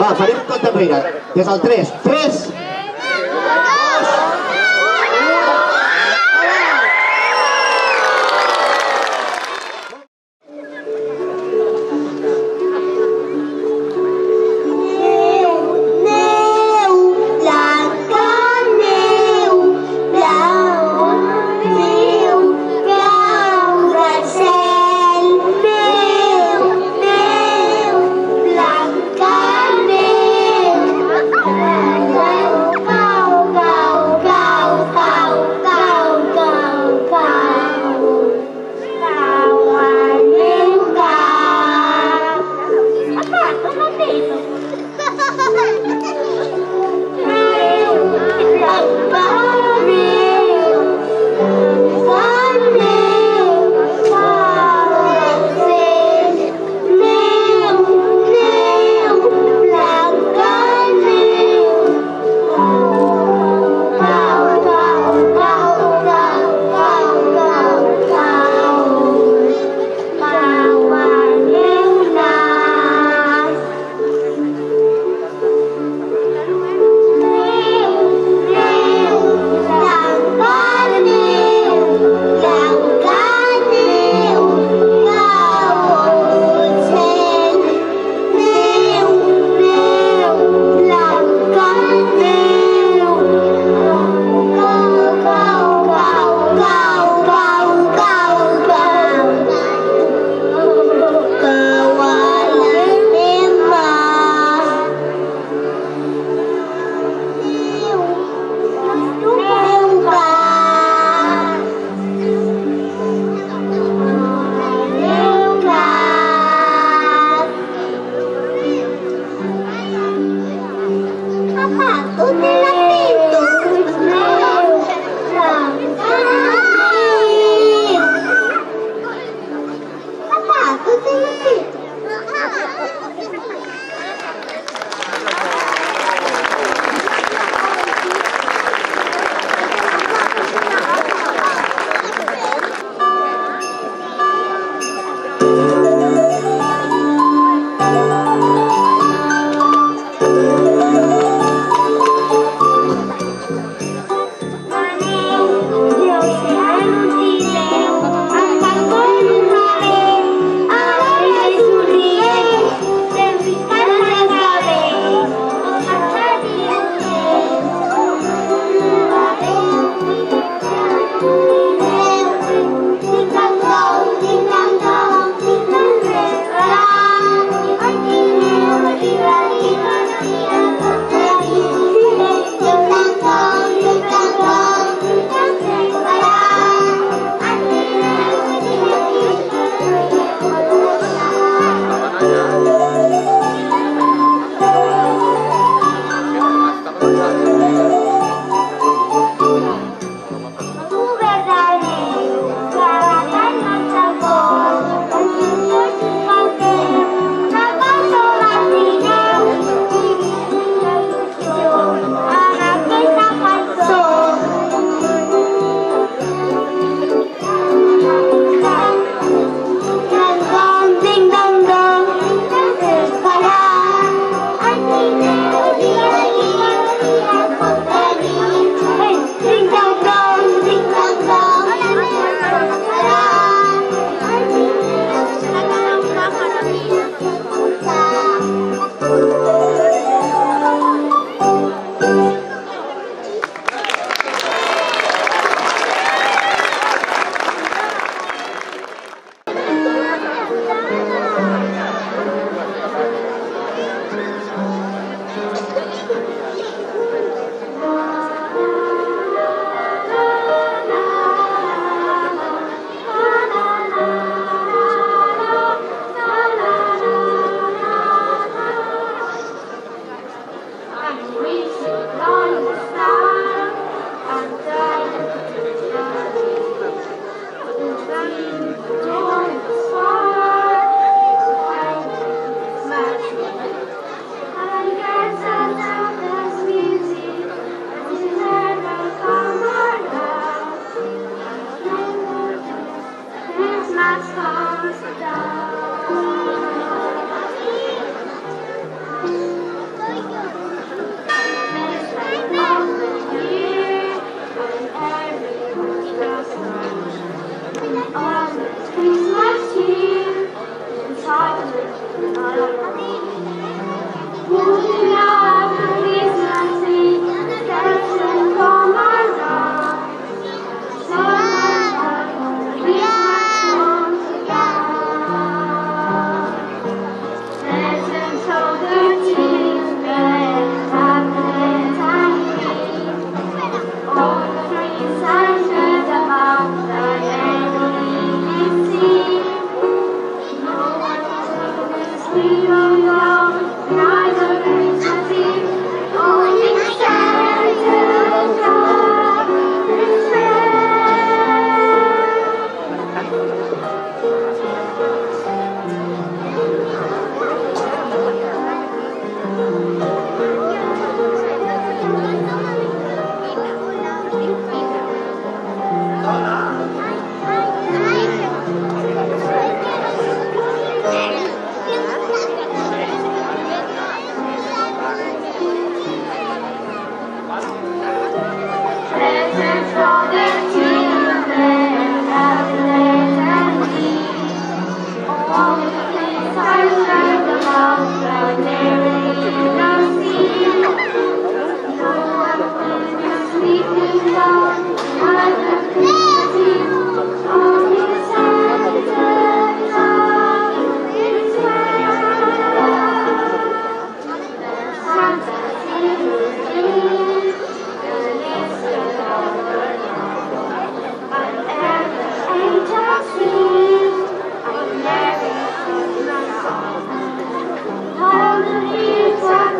Va, farem compte enrere. Des del 3. 3,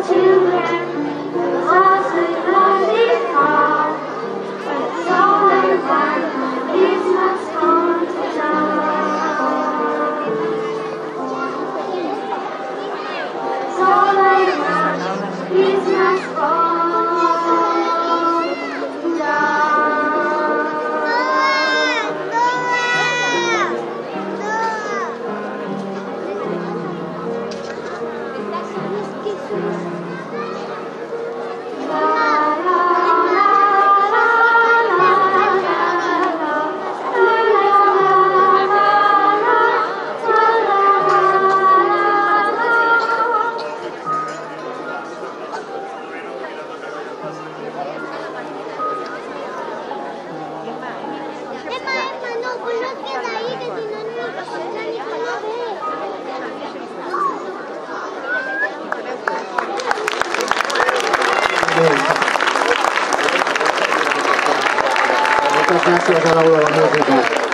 to. しまして、お皿をお願す。